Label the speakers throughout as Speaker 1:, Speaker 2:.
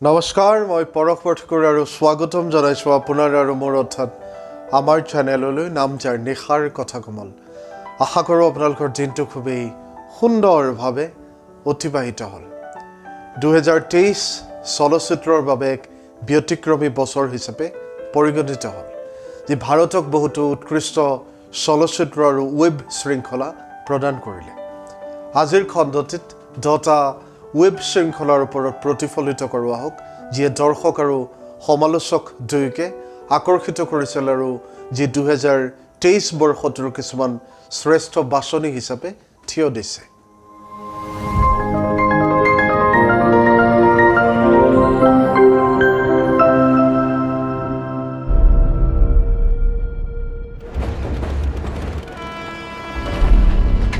Speaker 1: নমস্কাৰ মই পৰশ পাঠকৰ আৰু স্বাগতম জনাইছোঁ আপোনাৰ আৰু মোৰ অৰ্থাৎ আমাৰ চেনেললৈ নাম যাৰ নিশাৰ কথা কোমল আশা কৰোঁ আপোনালোকৰ দিনটো খুবেই সুন্দৰভাৱে অতিবাহিত হ'ল। দুহেজাৰ তেইছ চলচ্চিত্ৰৰ বাবে এক ব্যতিক্ৰমী বছৰ হিচাপে পৰিগণিত হ'ল যি ভাৰতক বহুতো উৎকৃষ্ট চলচ্চিত্ৰ আৰু ৱেব শৃংখলা প্ৰদান কৰিলে। আজিৰ খণ্ডটিত দহটা ৱেব শৃংখলাৰ ওপৰত প্ৰতিফলিত কৰোৱা হওক যিয়ে দৰ্শক আৰু সমালোচক দুয়োকে আকৰ্ষিত কৰিছিল আৰু যি দুহেজাৰ তেইছ বৰ্ষটোৰ কিছুমান শ্ৰেষ্ঠ বাছনি হিচাপে থিয় দিছে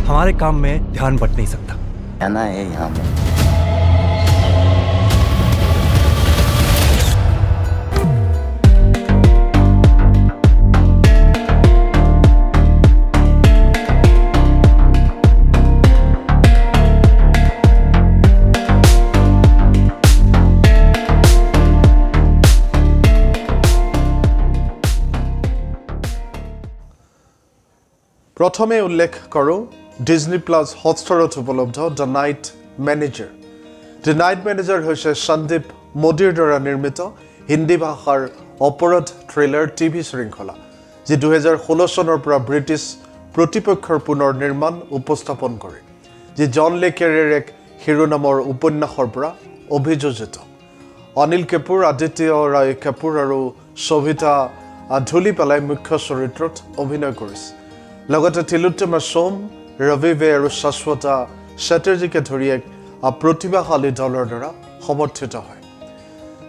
Speaker 2: हमारे काम में ध्यान बट नहीं सकता
Speaker 3: रहना है यहाँ पे
Speaker 1: প্ৰথমে উল্লেখ কৰোঁ ডিজনী প্লাছ হটষ্টাৰত উপলব্ধ the night manager the night manager হৈছে সন্দীপ মোদীৰ দ্বাৰা নিৰ্মিত হিন্দী ভাষাৰ অপৰাধ থ্ৰিলাৰ টিভি শৃংখলা যি দুহেজাৰ ষোল্ল চনৰ পৰা ব্ৰিটিছ প্ৰতিপক্ষৰ পুনৰ নিৰ্মাণ উপস্থাপন কৰে যি জন লেকেৰিৰ এক শিৰোনামৰ উপন্যাসৰ পৰা অভিযোজিত। অনিল কাপুৰ আদিত্য ৰায় কাপুৰ আৰু শোভিতা ধূলি পেলাই মুখ্য চৰিত্ৰত অভিনয় কৰিছে। লগতে তিলোত্তমা সোম ৰবিবে আৰু শাশ্বতা চেটাৰ্জীকে ধৰি এক প্ৰতিভাশালী দলৰ দ্বাৰা সমৰ্থিত হয়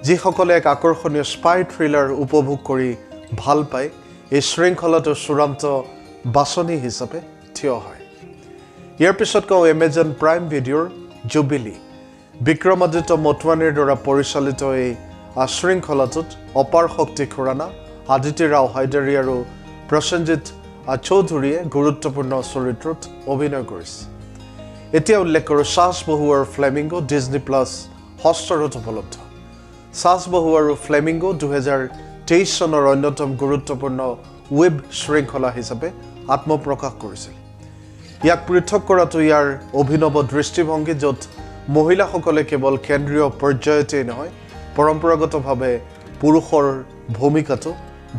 Speaker 1: যিসকলে এক আকৰ্ষণীয় স্পাই থ্ৰিলাৰ উপভোগ কৰি ভাল পায় এই শৃংখলাটো চূড়ান্ত বাছনি হিচাপে থিয় হয় ইয়াৰ পিছত কওঁ এমেজন প্ৰাইম ভিডিঅ'ৰ জুবিলি বিক্ৰমাদিত্য মটৱানীৰ দ্বাৰা পৰিচালিত এই শৃংখলাটোত অপাৰ শক্তি খুৰানা আদিতি ৰাও হাইদাৰী আৰু প্ৰসেনজিৎ আ, চৌধুৰীয়ে গুৰুত্বপূৰ্ণ চৰিত্ৰত অভিনয় কৰিছে। এতিয়া উল্লেখ কৰোঁ চাচ বহু আৰু ফ্লেমিংগো ডিজনী প্লাছ হটষ্টাৰত উপলব্ধ। চাচ বহু আৰু ফ্লেমিংগো দুহেজাৰ তেইছ চনৰ অন্যতম গুৰুত্বপূৰ্ণ ৱেব শৃংখলা হিচাপে আত্মপ্ৰকাশ কৰিছিল। ইয়াক পৃথক কৰাটো ইয়াৰ অভিনৱ দৃষ্টিভংগী য'ত মহিলাসকলে কেৱল কেন্দ্ৰীয় পৰ্যায়তেই নহয় পৰম্পৰাগতভাৱে পুৰুষৰ ভূমিকাটো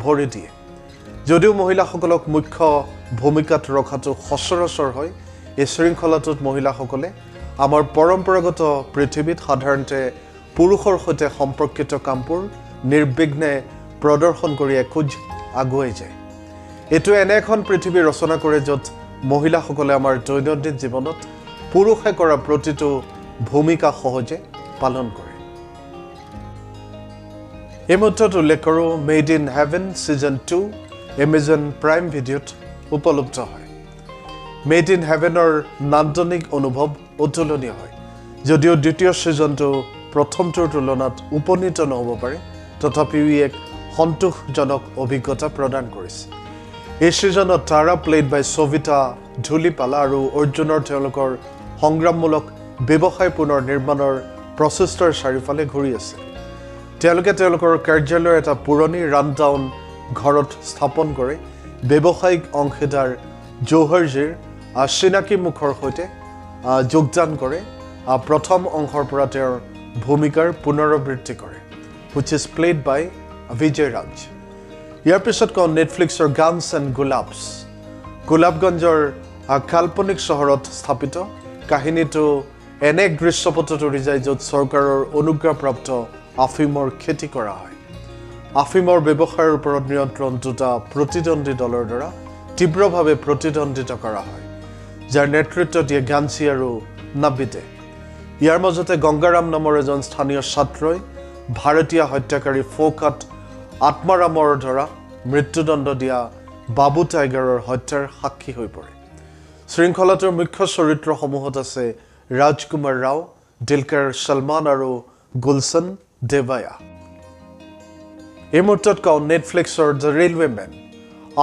Speaker 1: ভৰি দিয়ে। যদিও মহিলাসকলক মুখ্য ভূমিকাত ৰখাটো সচৰাচৰ হয় এই শৃংখলাটোত মহিলাসকলে আমাৰ পৰম্পৰাগত পৃথিৱীত সাধাৰণতে পুৰুষৰ সৈতে সম্পৰ্কিত কামবোৰ নিৰ্বিঘ্নে প্ৰদৰ্শন কৰি এখোজ আগুৱাই যায়। এইটো এনে এখন পৃথিৱী ৰচনা কৰে য'ত মহিলাসকলে আমাৰ দৈনন্দিন জীৱনত পুৰুষে কৰা প্ৰতিটো ভূমিকা সহজে পালন কৰে। এই মুহূৰ্তত উল্লেখ কৰোঁ made in heaven season two Amazon prime ভিডিঅ'ত উপলব্ধ হয়। মেড ইন হেভেনৰ নান্দনিক অনুভৱ অতুলনীয় হয় যদিও দ্বিতীয় ছিজনটো প্ৰথমটোৰ তুলনাত উপনীত নহ'ব পাৰে তথাপিও ই এক সন্তোষজনক অভিজ্ঞতা প্ৰদান কৰিছে। এই ছিজনত তাৰা প্লেড বাই সবিতা ধূলিপালা আৰু অৰ্জুনৰ তেওঁলোকৰ সংগ্ৰামমূলক ব্যৱসায় পুনৰ নিৰ্মাণৰ প্ৰচেষ্টাৰ চাৰিওফালে ঘূৰি আছে। তেওঁলোকে তেওঁলোকৰ কাৰ্যালয়ৰ এটা পুৰণি ৰানডাউন ঘৰত স্থাপন কৰে। ব্যৱসায়িক অংশীদাৰ জৌহৰজীৰ চিনাকি মুখৰ সৈতে যোগদান কৰে। প্ৰথম অংশৰ পৰা তেওঁৰ ভূমিকাৰ পুনৰাবৃত্তি কৰে which is played by Vijay Raj ইয়াৰ পিছত কওঁ নেটফ্লিক্সৰ গানছ এণ্ড গোলাপছ গোলাপগঞ্জৰ কাল্পনিক চহৰত স্থাপিত। কাহিনীটো এনে এক দৃশ্যপটত উৰি যায় য'ত চৰকাৰৰ অনুজ্ঞাপ্ৰাপ্ত আফিমৰ খেতি কৰা হয়। আফিমৰ ব্যৱসায়ৰ ওপৰত নিয়ন্ত্ৰণ দুটা প্ৰতিদ্বন্দ্বী দলৰ দ্বাৰা তীব্ৰভাৱে প্ৰতিদ্বন্দ্বিতা কৰা হয় যাৰ নেতৃত্ব দিয়ে গানচি আৰু নাবিদে। ইয়াৰ মাজতে গংগাৰাম নামৰ এজন স্থানীয় ছাত্ৰই ভাৰতীয় হত্যাকাৰী ফৌকাত আত্মাৰামৰ দ্বাৰা মৃত্যুদণ্ড দিয়া বাবু টাইগাৰৰ হত্যাৰ সাক্ষী হৈ পৰে। শৃংখলাটোৰ মুখ্য চৰিত্ৰসমূহত আছে ৰাজকুমাৰ ৰাও দিলকাৰ সলমান আৰু গুলছন দেৱায়া। এই মুহূৰ্তত কওঁ নেটফ্লিক্সৰ the railway men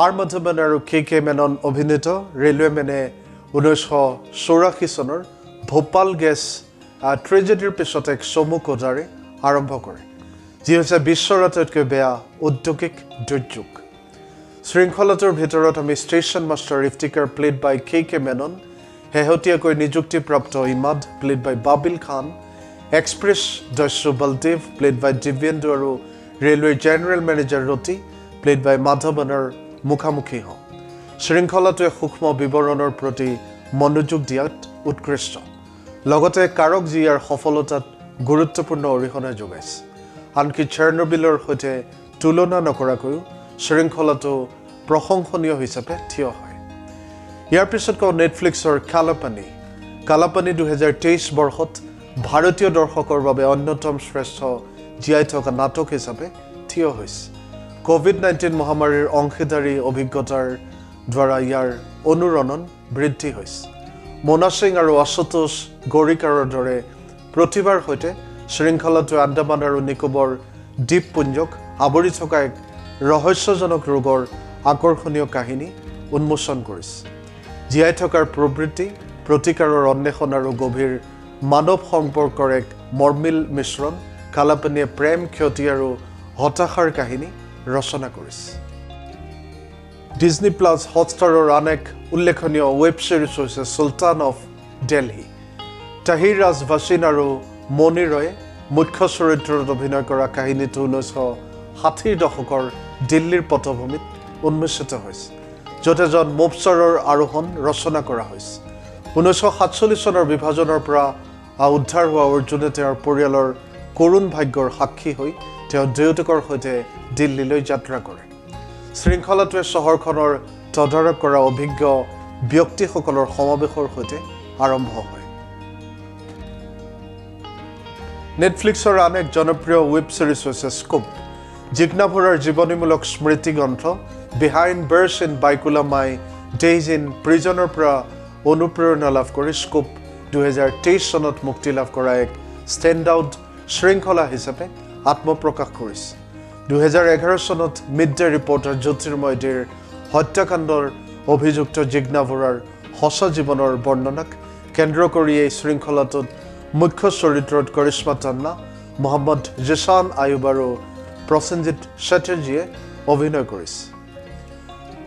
Speaker 1: R Madhavan আৰু কে কে মেনন অভিনীত ৰেলৱে মেনে ঊনৈছশ চৌৰাশী চনৰ ভোপাল গেছ ট্ৰেজেডিৰ পিছত এক চমু কজাৰে আৰম্ভ কৰে যি হৈছে বিশ্বৰ আটাইতকৈ বেয়া ঔদ্যোগিক দুৰ্যোগ। শৃংখলাটোৰ ভিতৰত আমি station master Iftikar played by K K Menon শেহতীয়াকৈ নিযুক্তিপ্ৰাপ্ত Imad played by Babil Khan express Dasyu Baldev played by Dibyendu আৰু ৰেলৱেৰ general manager Rati played by মাধৱনৰ মুখামুখি হওঁ শৃংখলাটোৱে সূক্ষ্ম বিৱৰণৰ প্ৰতি মনোযোগ দিয়াত উৎকৃষ্ট লগতে কাৰক যি ইয়াৰ সফলতাত গুৰুত্বপূৰ্ণ অৰিহণা যোগাইছে আনকি চেৰনবিলৰ সৈতে তুলনা নকৰাকৈও শৃংখলাটো প্ৰশংসনীয় হিচাপে থিয় হয় ইয়াৰ পিছত কওঁ নেটফ্লিক্সৰ কালাপানী কালাপানী দুহেজাৰ তেইছ বৰ্ষত ভাৰতীয় দৰ্শকৰ বাবে অন্যতম শ্ৰেষ্ঠ জীয়াই থকা নাটক হিচাপে থিয় হৈছে। ক'ভিড নাইণ্টিন মহামাৰীৰ অংশীদাৰী অভিজ্ঞতাৰ দ্বাৰা ইয়াৰ অনুৰণন বৃদ্ধি হৈছে। মোনা সিং আৰু আশুতোষ গৰিকাৰৰ দৰে প্ৰতিভাৰ সৈতে শৃংখলাটোৱে আন্দামান আৰু নিকোবৰ দ্বীপপুঞ্জক আৱৰি থকা এক ৰহস্যজনক ৰোগৰ আকৰ্ষণীয় কাহিনী উন্মোচন কৰিছে। জীয়াই থকাৰ প্ৰবৃত্তি প্ৰতিকাৰৰ অন্বেষণ আৰু গভীৰ মানৱ সম্পৰ্কৰ এক মৰ্মিল মিশ্ৰণ কালাপানীয়ে প্ৰেম ক্ষতি আৰু হতাশাৰ কাহিনী ৰচনা কৰিছে। ডিজনী প্লাছ হটষ্টাৰৰ আন এক উল্লেখনীয় ৱেব ছিৰিজ হৈছে চুলতান অফ দেলহি তাহিৰ ৰাজ ভাছিন আৰু মণি ৰয়ে মুখ্য চৰিত্ৰত অভিনয় কৰা কাহিনীটো ঊনৈছশ ষাঠিৰ দশকৰ দিল্লীৰ পটভূমিত উন্মোচিত হৈছে য'ত এজন মোপচাৰৰ আৰোহণ ৰচনা কৰা হৈছে। ঊনৈছশ সাতচল্লিছ চনৰ বিভাজনৰ পৰা উদ্ধাৰ হোৱা অৰ্জুনে তেওঁৰ পৰিয়ালৰ কৰুণ ভাগ্যৰ সাক্ষী হৈ তেওঁ দেউতাকৰ সৈতে দিল্লীলৈ যাত্ৰা কৰে। শৃংখলাটোৱে চহৰখনৰ তদাৰক কৰা অভিজ্ঞ ব্যক্তিসকলৰ সমাৱেশৰ সৈতে আৰম্ভ হয়। নেটফ্লিক্সৰ আন এক জনপ্ৰিয় ৱেব ছিৰিজ হৈছে স্কুপ জিজ্ঞাভুৰাৰ জীৱনীমূলক স্মৃতি গ্ৰন্থ behind bars in Byculla my days in প্ৰিজনৰ পৰা অনুপ্ৰেৰণা লাভ কৰি স্কুপ দুহেজাৰ তেইছ চনত মুক্তি লাভ কৰা এক ষ্টেণ্ড আউট শৃংখলা হিচাপে আত্মপ্ৰকাশ কৰিছে। দুহেজাৰ এঘাৰ চনত মিড ডে ৰিপৰ্টাৰ জ্যোতিৰ্ময় দেৰ হত্যাকাণ্ডৰ অভিযুক্ত জিজ্ঞা ভোৰাৰ সঁচা জীৱনৰ বৰ্ণনাক কেন্দ্ৰ কৰি এই শৃংখলাটোত মুখ্য চৰিত্ৰত কৰিশ্মা তান্না মহম্মদ জিছান আয়ুব আৰু প্ৰসেনজিৎ চেটাৰ্জীয়ে অভিনয় কৰিছে।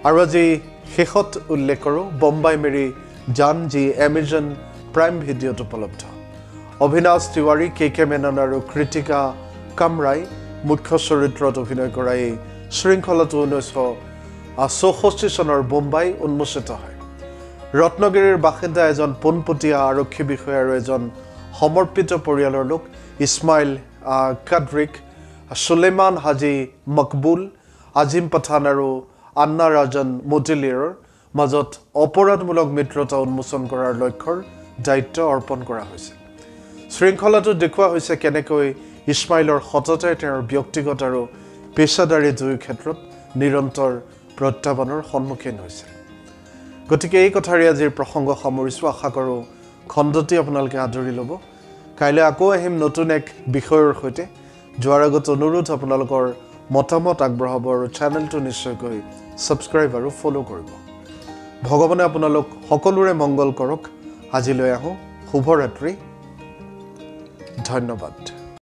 Speaker 1: আৰু আজি শেষত উল্লেখ কৰোঁ বম্বাই মেৰী জান যি এমেজন প্ৰাইম ভিডিঅ'ত উপলব্ধ। অভিনাশ তিৱাৰী কে কে মেনন আৰু কৃতিকা কামৰাই মুখ্য চৰিত্ৰত অভিনয় কৰা এই শৃংখলাটো ঊনৈছশ চৌষষ্ঠি চনৰ বোম্বাই উন্মোচিত হয়। ৰত্নগিৰিৰ বাসিন্দা এজন পোনপটীয়া আৰক্ষী বিষয়া আৰু এজন সমৰ্পিত পৰিয়ালৰ লোক ইছমাইল কাদ্ৰিক সুলেমান হাজি মকবুল আজিম পাঠান আৰু আন্না ৰাজন মুটিলিয়াৰৰ মাজত অপৰাধমূলক মিত্ৰতা উন্মোচন কৰাৰ লক্ষ্যৰ দায়িত্ব অৰ্পণ কৰা হৈছে। শৃংখলাটোত দেখুওৱা হৈছে কেনেকৈ ইছমাইলৰ সততাই তেওঁৰ ব্যক্তিগত আৰু পেচাদাৰী দুয়ো ক্ষেত্ৰত নিৰন্তৰ প্ৰত্যাহ্বানৰ সন্মুখীন হৈছে। গতিকে এই কথাৰে আজিৰ প্ৰসংগ সামৰিছোঁ। আশা কৰোঁ খণ্ডটি আপোনালোকে আদৰি ল'ব। কাইলৈ আকৌ আহিম নতুন এক বিষয়ৰ সৈতে। যোৱাৰ আগত অনুৰোধ আপোনালোকৰ মতামত আগবঢ়াব আৰু চেনেলটো নিশ্চয়কৈ ছাবস্ক্ৰাইব আৰু ফ'ল' কৰিব। ভগৱানে আপোনালোক সকলোৰে মংগল কৰক। আজিলৈ আহোঁ। শুভৰাত্ৰি। ধন্যবাদ